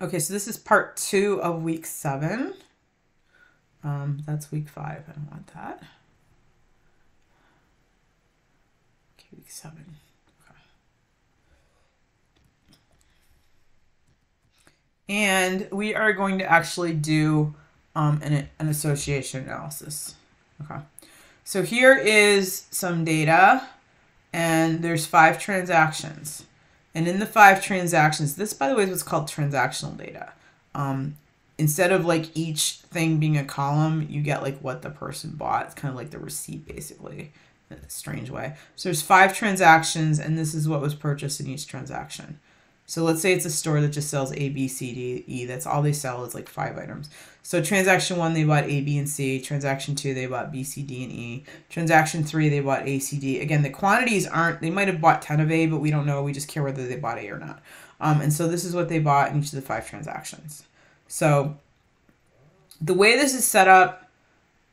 Okay, so this is part two of week seven. Um, that's week five. I don't want that. Okay, week seven. Okay. And we are going to actually do um, an, an association analysis. Okay. So here is some data, and there's five transactions. And in the five transactions, this, by the way, is what's called transactional data. Um, instead of like each thing being a column, you get like what the person bought. It's kind of like the receipt, basically, in a strange way. So there's five transactions, and this is what was purchased in each transaction. So let's say it's a store that just sells A, B, C, D, E. That's all they sell is like five items. So transaction one, they bought A, B, and C. Transaction two, they bought B, C, D, and E. Transaction three, they bought A, C, D. Again, the quantities aren't, they might have bought 10 of A, but we don't know. We just care whether they bought A or not. Um, and so this is what they bought in each of the five transactions. So the way this is set up,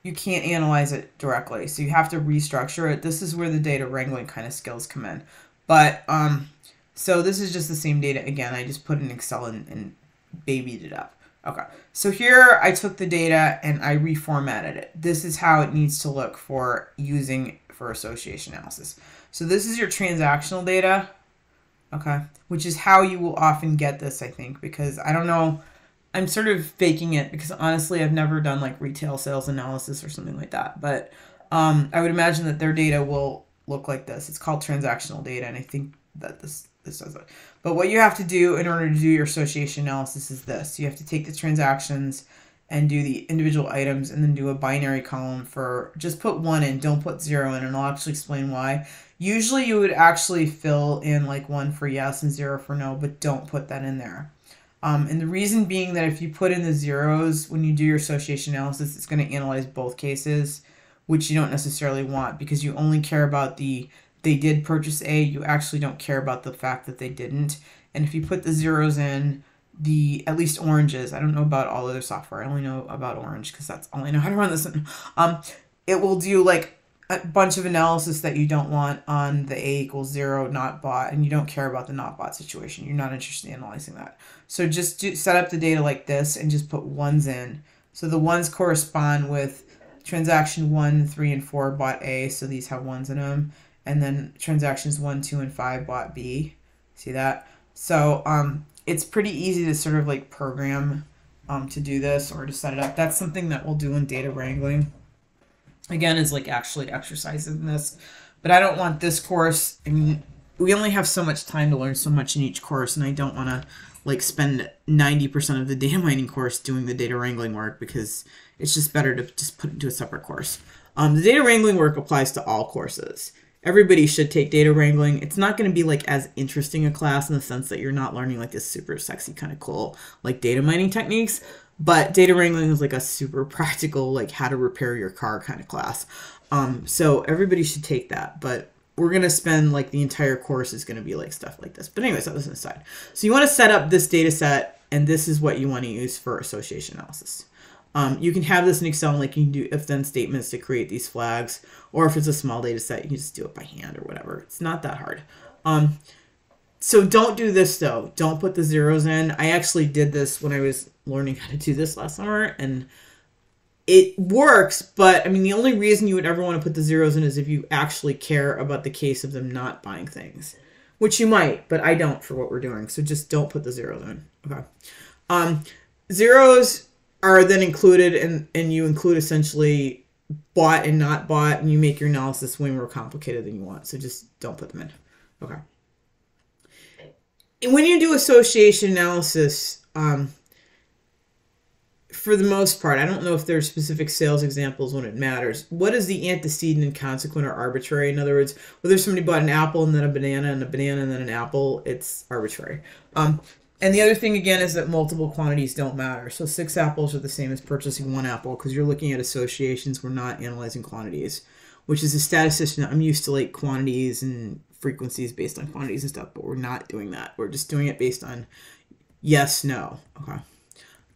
you can't analyze it directly. So you have to restructure it. This is where the data wrangling kind of skills come in. But, um, so this is just the same data again. I just put in Excel and, and babied it up. Okay, so here I took the data and I reformatted it. This is how it needs to look for using for association analysis. So this is your transactional data, okay, which is how you will often get this, I think, because I don't know, I'm sort of faking it because honestly, I've never done like retail sales analysis or something like that, but um, I would imagine that their data will look like this. It's called transactional data, and I think that this this does it. But what you have to do in order to do your association analysis is this. You have to take the transactions and do the individual items and then do a binary column for just put one in, don't put zero in, and I'll actually explain why. Usually you would actually fill in like one for yes and zero for no, but don't put that in there. Um, and the reason being that if you put in the zeros when you do your association analysis, it's going to analyze both cases, which you don't necessarily want because you only care about the they did purchase A, you actually don't care about the fact that they didn't. And if you put the zeros in, the at least oranges, I don't know about all other software. I only know about orange because that's all I know how to run this. In. Um, it will do like a bunch of analysis that you don't want on the A equals zero not bought, and you don't care about the not bought situation. You're not interested in analyzing that. So just do, set up the data like this and just put ones in. So the ones correspond with transaction one, three, and four bought A, so these have ones in them and then transactions one, two, and five bought B. See that? So um, it's pretty easy to sort of like program um, to do this or to set it up. That's something that we'll do in data wrangling. Again, is like actually exercising this. But I don't want this course. I mean, we only have so much time to learn so much in each course, and I don't want to like spend 90% of the data mining course doing the data wrangling work because it's just better to just put it into a separate course. Um, the data wrangling work applies to all courses everybody should take data wrangling. It's not going to be like as interesting a class in the sense that you're not learning like this super sexy kind of cool like data mining techniques, but data wrangling is like a super practical like how to repair your car kind of class. Um, so everybody should take that, but we're going to spend like the entire course is going to be like stuff like this. But anyways, that was an aside. So you want to set up this data set and this is what you want to use for association analysis. Um, you can have this in Excel and like you can do if then statements to create these flags, or if it's a small data set, you can just do it by hand or whatever. It's not that hard. Um, so don't do this though. Don't put the zeros in. I actually did this when I was learning how to do this last summer and it works, but I mean, the only reason you would ever want to put the zeros in is if you actually care about the case of them not buying things, which you might, but I don't for what we're doing. So just don't put the zeros in. Okay. Um, zeros are then included and and you include essentially bought and not bought and you make your analysis way more complicated than you want. So just don't put them in. Okay. And when you do association analysis um, for the most part i don't know if there are specific sales examples when it matters. What is the antecedent and consequent or arbitrary? In other words whether somebody bought an apple and then a banana and a banana and then an apple it's arbitrary. Um, and the other thing again is that multiple quantities don't matter. So six apples are the same as purchasing one apple because you're looking at associations. We're not analyzing quantities, which is a statistician. I'm used to like quantities and frequencies based on quantities and stuff, but we're not doing that. We're just doing it based on yes, no. Okay.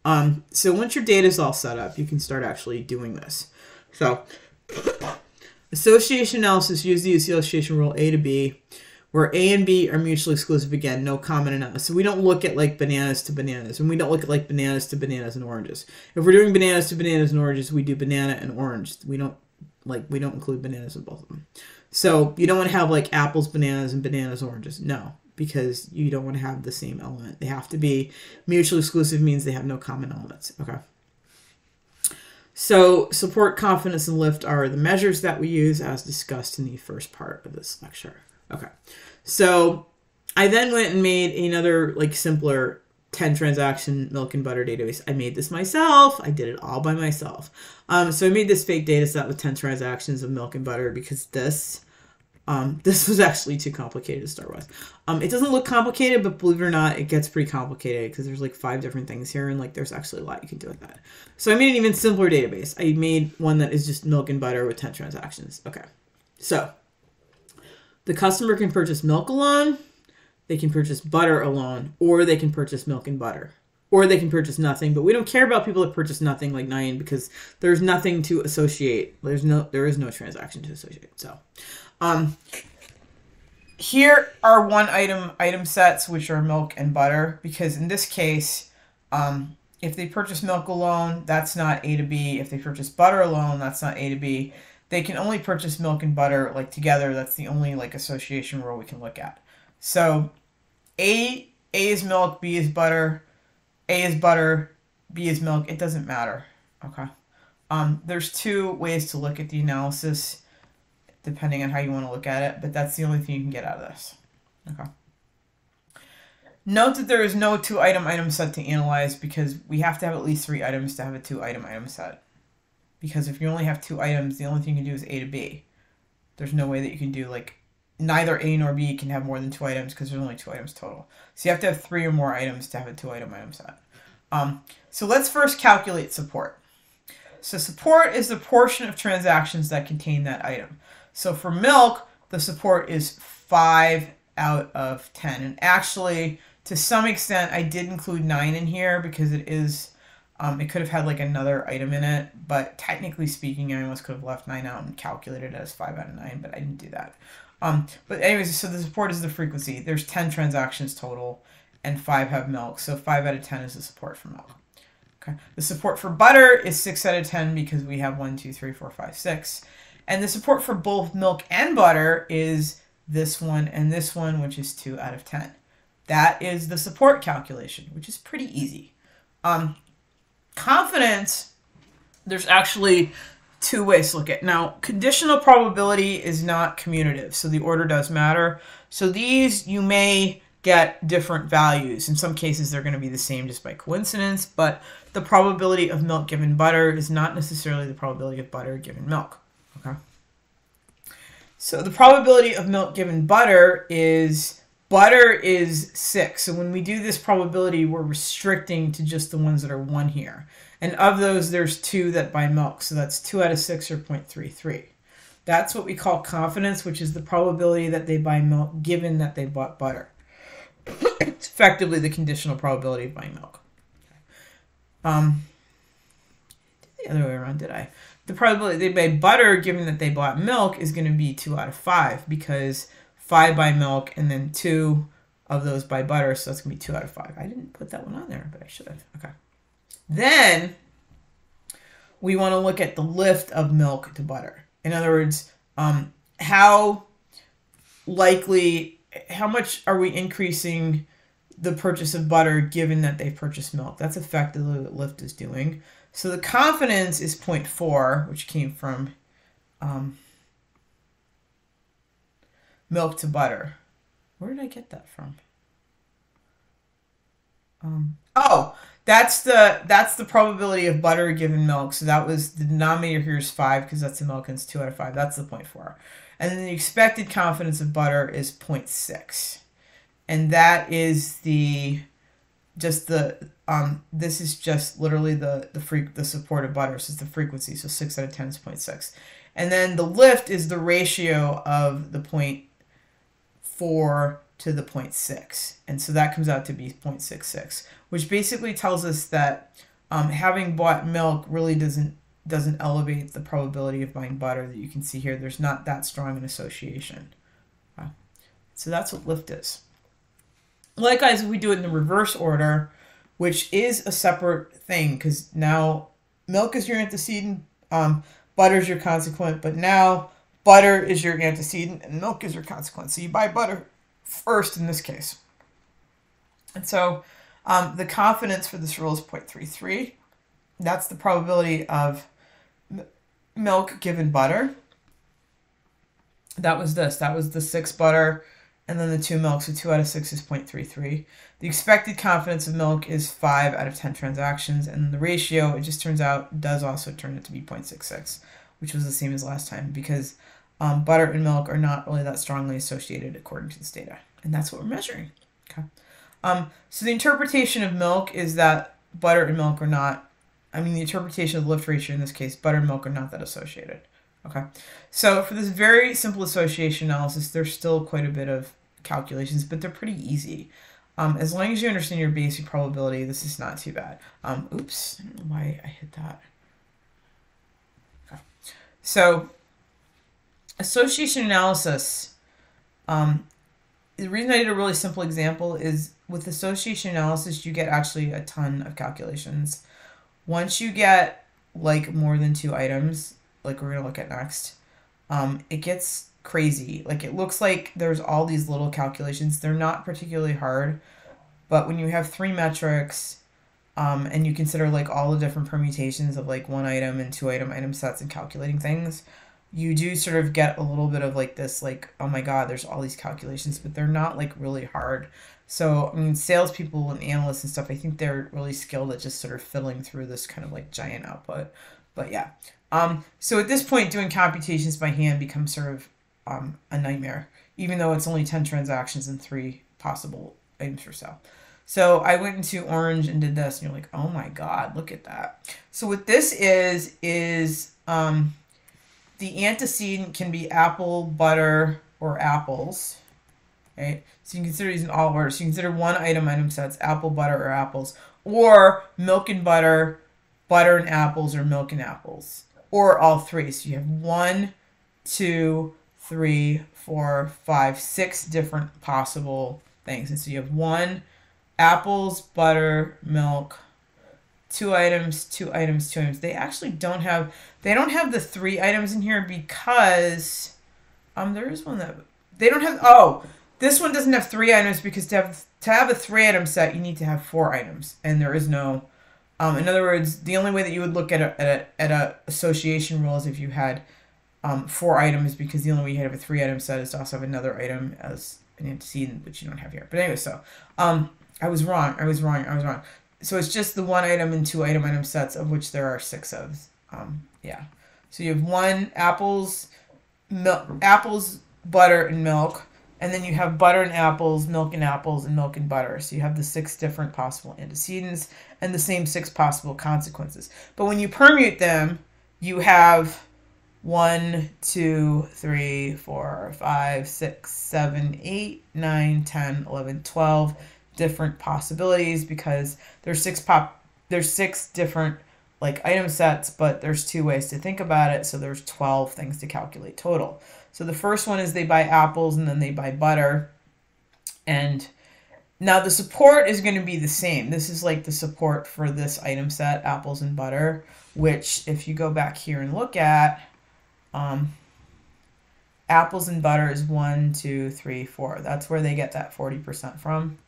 Um, so once your data is all set up, you can start actually doing this. So association analysis, use the association rule A to B where A and B are mutually exclusive again, no common analysis. So we don't look at like bananas to bananas, and we don't look at like bananas to bananas and oranges. If we're doing bananas to bananas and oranges, we do banana and orange. We don't like we don't include bananas in both of them. So you don't want to have like apples, bananas, and bananas, oranges. No, because you don't want to have the same element. They have to be mutually exclusive means they have no common elements. Okay. So support, confidence, and lift are the measures that we use as discussed in the first part of this lecture. Okay. So I then went and made another like simpler 10 transaction milk and butter database. I made this myself. I did it all by myself. Um, so I made this fake data set with 10 transactions of milk and butter because this um, this was actually too complicated to start with. Um, it doesn't look complicated, but believe it or not, it gets pretty complicated because there's like five different things here, and like there's actually a lot you can do with that. So I made an even simpler database. I made one that is just milk and butter with 10 transactions. Okay, so the customer can purchase milk alone, they can purchase butter alone, or they can purchase milk and butter. Or they can purchase nothing, but we don't care about people that purchase nothing like Nyan because there's nothing to associate. There's no there is no transaction to associate. So um, here are one item item sets which are milk and butter because in this case, um, if they purchase milk alone, that's not A to B. If they purchase butter alone, that's not A to B. They can only purchase milk and butter like together. That's the only like association rule we can look at. So A A is milk, B is butter, A is butter, B is milk. It doesn't matter. Okay. Um, there's two ways to look at the analysis depending on how you want to look at it, but that's the only thing you can get out of this. Okay. Note that there is no two item item set to analyze because we have to have at least three items to have a two item item set. Because if you only have two items, the only thing you can do is A to B. There's no way that you can do like neither A nor B can have more than two items because there's only two items total. So you have to have three or more items to have a two item item set. Um, so let's first calculate support. So support is the portion of transactions that contain that item. So for milk, the support is 5 out of 10. And actually, to some extent, I did include 9 in here because it is, um, it could have had like another item in it. But technically speaking, I almost could have left 9 out and calculated it as 5 out of 9, but I didn't do that. Um, but anyways, so the support is the frequency. There's 10 transactions total and 5 have milk. So 5 out of 10 is the support for milk. Okay. The support for butter is 6 out of 10 because we have 1, 2, 3, 4, 5, 6. And the support for both milk and butter is this one and this one, which is 2 out of 10. That is the support calculation, which is pretty easy. Um, confidence, there's actually two ways to look at. Now, conditional probability is not commutative, so the order does matter. So these you may get different values. In some cases, they're going to be the same just by coincidence, but the probability of milk given butter is not necessarily the probability of butter given milk. Okay. So the probability of milk given butter is butter is 6. So when we do this probability, we're restricting to just the ones that are 1 here. And of those, there's 2 that buy milk. So that's 2 out of 6 or 0.33. That's what we call confidence, which is the probability that they buy milk given that they bought butter. it's effectively the conditional probability of buying milk. Um, the other way around, did I? the probability they buy butter, given that they bought milk, is going to be two out of five because five by milk and then two of those by butter, so that's going to be two out of five. I didn't put that one on there, but I should have. Okay. Then we want to look at the lift of milk to butter. In other words, um, how likely, how much are we increasing the purchase of butter given that they've purchased milk? That's effectively what lift is doing. So the confidence is 0.4, which came from um, milk to butter. Where did I get that from? Um, oh, that's the that's the probability of butter given milk. So that was the denominator here is five because that's the milk and it's two out of five. That's the four, And then the expected confidence of butter is 0.6. And that is the just the um, this is just literally the the freak the support of butter. So it's the frequency. So six out of ten is 0.6. And then the lift is the ratio of the 0.4 to the 0.6. And so that comes out to be 0.66, which basically tells us that um, having bought milk really doesn't doesn't elevate the probability of buying butter that you can see here. There's not that strong an association. So that's what lift is. Likewise, if we do it in the reverse order, which is a separate thing, because now milk is your antecedent, um, butter is your consequent, but now butter is your antecedent and milk is your consequent. So you buy butter first in this case. And so um, the confidence for this rule is 0.33. That's the probability of milk given butter. That was this. That was the six butter and then the two milk. So two out of six is 0.33. The expected confidence of milk is five out of 10 transactions. And the ratio, it just turns out, does also turn it to be 0.66, which was the same as last time because um, butter and milk are not really that strongly associated according to this data. And that's what we're measuring. Okay. Um, so the interpretation of milk is that butter and milk are not I mean, the interpretation of the lift ratio in this case, butter and milk are not that associated. Okay, so for this very simple association analysis, there's still quite a bit of calculations, but they're pretty easy. Um, as long as you understand your basic probability, this is not too bad. Um, oops, I don't know why I hit that. So, association analysis, um, the reason I did a really simple example is with association analysis, you get actually a ton of calculations. Once you get like more than two items, like we're gonna look at next, um, it gets crazy. Like it looks like there's all these little calculations. They're not particularly hard, but when you have three metrics, um, and you consider like all the different permutations of like one item and two item item sets and calculating things, you do sort of get a little bit of like this like oh my god, there's all these calculations, but they're not like really hard. So, I mean, salespeople and analysts and stuff, I think they're really skilled at just sort of fiddling through this kind of like giant output. But yeah. Um, so at this point, doing computations by hand becomes sort of um, a nightmare, even though it's only 10 transactions and three possible items for sale. So I went into Orange and did this, and you're like, oh my God, look at that. So what this is, is um, the antecedent can be apple, butter, or apples right? So you consider these in all orders. So you consider one item item sets, apple, butter, or apples, or milk and butter, butter and apples, or milk and apples, or all three. So you have one, two, three, four, five, six different possible things. And so you have one, apples, butter, milk, two items, two items, two items. They actually don't have they don't have the three items in here because um there is one that they don't have oh this one doesn't have three items because to have to have a three item set, you need to have four items, and there is no. Um, in other words, the only way that you would look at a, at a, at a association rule is if you had um, four items, because the only way you have a three item set is to also have another item as an antecedent, which you don't have here. But anyway, so um, I was wrong. I was wrong. I was wrong. So it's just the one item and two item item sets, of which there are six of. Um, yeah. So you have one apples, milk, apples, butter, and milk and then you have butter and apples, milk and apples, and milk and butter. So you have the six different possible antecedents and the same six possible consequences. But when you permute them, you have one, two, three, four, five, six, seven, eight, nine, ten, eleven, twelve different possibilities because there's six pop there's six different like item sets, but there's two ways to think about it. So there's 12 things to calculate total. So the first one is they buy apples and then they buy butter. And now the support is going to be the same. This is like the support for this item set, apples and butter, which if you go back here and look at, um, apples and butter is one, two, three, four. That's where they get that 40% from.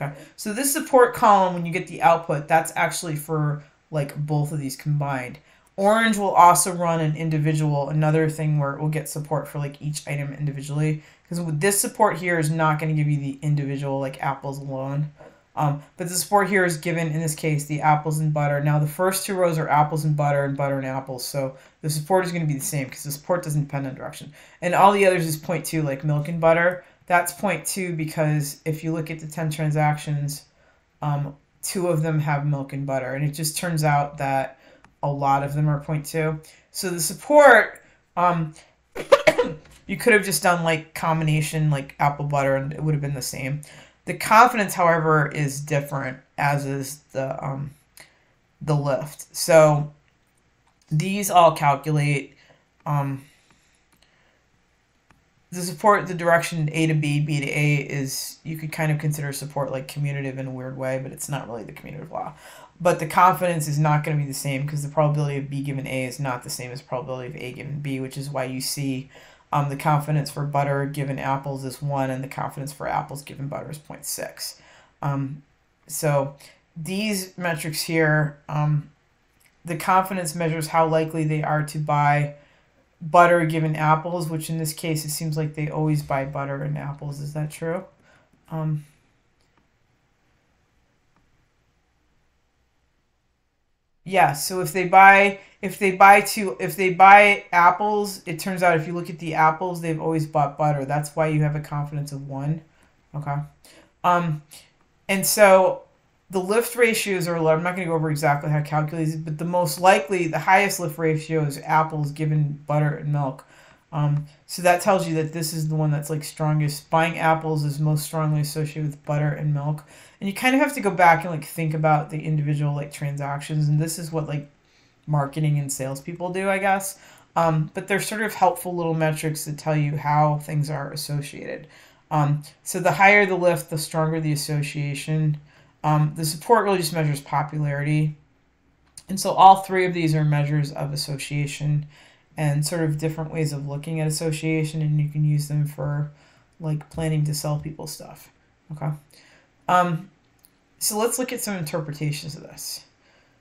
Okay. So this support column, when you get the output, that's actually for like both of these combined. Orange will also run an individual, another thing where it will get support for like each item individually. Because with this support here is not going to give you the individual like apples alone. Um, but the support here is given, in this case, the apples and butter. Now the first two rows are apples and butter and butter and apples. So the support is going to be the same because the support doesn't depend on direction. And all the others is 0.2 like milk and butter. That's two because if you look at the 10 transactions, um, two of them have milk and butter. And it just turns out that a lot of them are two. So the support, um, you could have just done like combination like apple butter and it would have been the same. The confidence, however, is different, as is the um, the lift. So these all calculate um, the support, the direction A to B, B to A is you could kind of consider support like commutative in a weird way, but it's not really the commutative law. But the confidence is not going to be the same because the probability of B given A is not the same as probability of A given B, which is why you see um, the confidence for butter given apples is 1 and the confidence for apples given butter is 0.6. Um, so these metrics here, um, the confidence measures how likely they are to buy butter given apples, which in this case it seems like they always buy butter and apples. Is that true? Um, yeah, so if they buy if they buy two if they buy apples, it turns out if you look at the apples, they've always bought butter. That's why you have a confidence of one. Okay. Um and so the lift ratios are low. I'm not going to go over exactly how to calculate it, but the most likely, the highest lift ratio is apples given butter and milk. Um, so that tells you that this is the one that's like strongest. Buying apples is most strongly associated with butter and milk. And you kind of have to go back and like think about the individual like transactions. And this is what like marketing and salespeople do, I guess. Um, but they're sort of helpful little metrics that tell you how things are associated. Um, so the higher the lift, the stronger the association. Um, the support really just measures popularity. And so all three of these are measures of association and sort of different ways of looking at association, and you can use them for like planning to sell people stuff. Okay. Um, so let's look at some interpretations of this.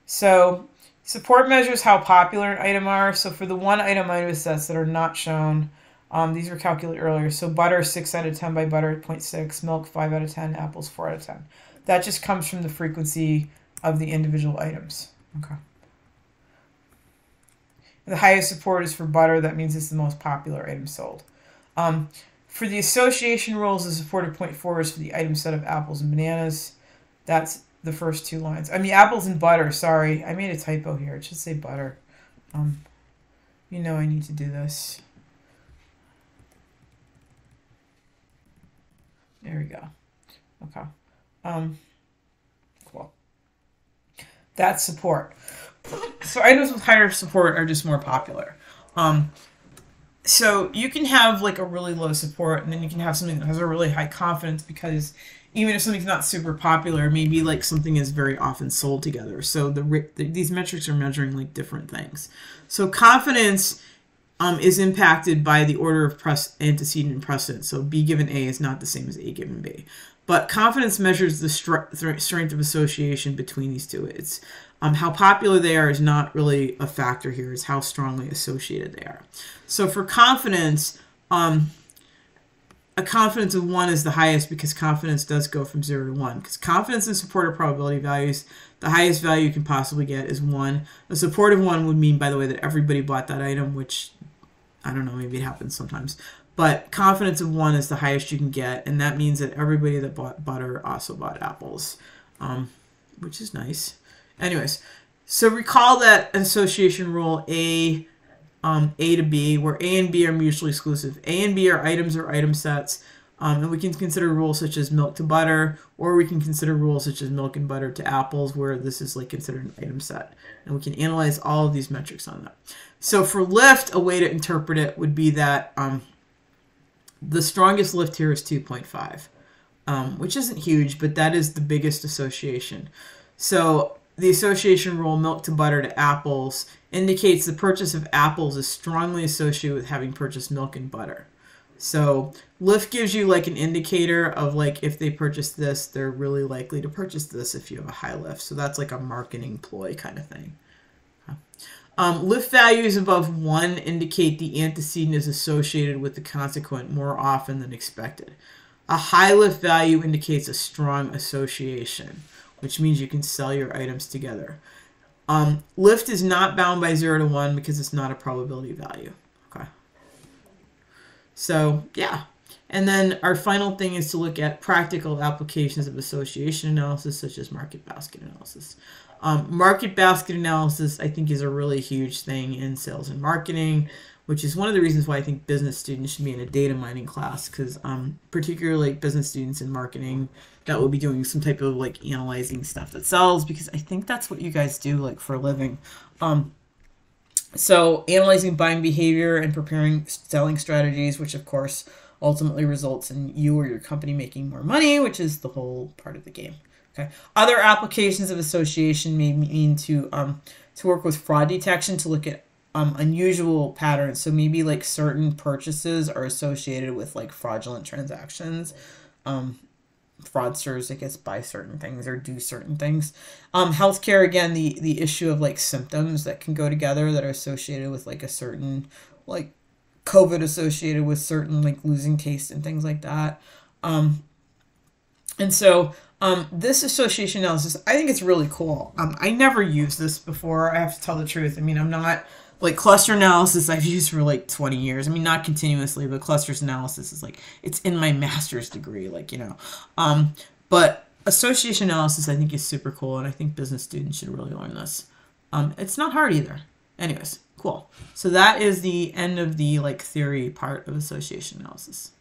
So support measures how popular an item are. So for the one item item sets that are not shown, um, these were calculated earlier. So butter 6 out of 10 by butter 0.6, milk 5 out of 10, apples 4 out of 10. That just comes from the frequency of the individual items. Okay. The highest support is for butter. That means it's the most popular item sold. Um, for the association rules, the support of 0.4 is for the item set of apples and bananas. That's the first two lines. I mean, apples and butter. Sorry, I made a typo here. It should say butter. Um, you know I need to do this. There we go. Okay. Um. That's support. So items with higher support are just more popular. Um, so you can have like a really low support, and then you can have something that has a really high confidence because even if something's not super popular, maybe like something is very often sold together. So the, the these metrics are measuring like different things. So confidence um, is impacted by the order of press antecedent and precedent. So B given A is not the same as A given B. But confidence measures the strength of association between these two. It's um, how popular they are is not really a factor here. It's how strongly associated they are. So for confidence, um, a confidence of one is the highest because confidence does go from zero to one. Because confidence and support are probability values. The highest value you can possibly get is one. A support of one would mean, by the way, that everybody bought that item, which I don't know, maybe it happens sometimes. But confidence of one is the highest you can get, and that means that everybody that bought butter also bought apples, um, which is nice. Anyways, so recall that association rule A, um, A to B, where A and B are mutually exclusive. A and B are items or item sets, um, and we can consider rules such as milk to butter, or we can consider rules such as milk and butter to apples, where this is like considered an item set. And we can analyze all of these metrics on that. So for lift, a way to interpret it would be that um, the strongest lift here is 2.5, um, which isn't huge, but that is the biggest association. So the association rule milk to butter to apples indicates the purchase of apples is strongly associated with having purchased milk and butter. So lift gives you like an indicator of like if they purchase this, they're really likely to purchase this if you have a high lift. So that's like a marketing ploy kind of thing. Um, lift values above 1 indicate the antecedent is associated with the consequent more often than expected. A high lift value indicates a strong association, which means you can sell your items together. Um, lift is not bound by 0 to 1 because it's not a probability value. Okay. So, yeah. And then our final thing is to look at practical applications of association analysis, such as market basket analysis. Um, market basket analysis, I think, is a really huge thing in sales and marketing, which is one of the reasons why I think business students should be in a data mining class, because um, particularly business students in marketing that will be doing some type of like analyzing stuff that sells, because I think that's what you guys do like for a living. Um, so analyzing buying behavior and preparing selling strategies, which of course ultimately results in you or your company making more money, which is the whole part of the game. Okay. Other applications of association may mean to um, to work with fraud detection to look at um, unusual patterns. So maybe like certain purchases are associated with like fraudulent transactions. Um, fraudsters, I guess, buy certain things or do certain things. Um, healthcare, again, the the issue of like symptoms that can go together that are associated with like a certain like COVID associated with certain like losing taste and things like that. Um, and so um, this association analysis, I think it's really cool. Um, I never used this before. I have to tell the truth. I mean, I'm not like cluster analysis I've used for like 20 years. I mean, not continuously, but clusters analysis is like it's in my master's degree, like, you know. Um, but association analysis I think is super cool and I think business students should really learn this. Um, it's not hard either. Anyways, cool. So that is the end of the like theory part of association analysis.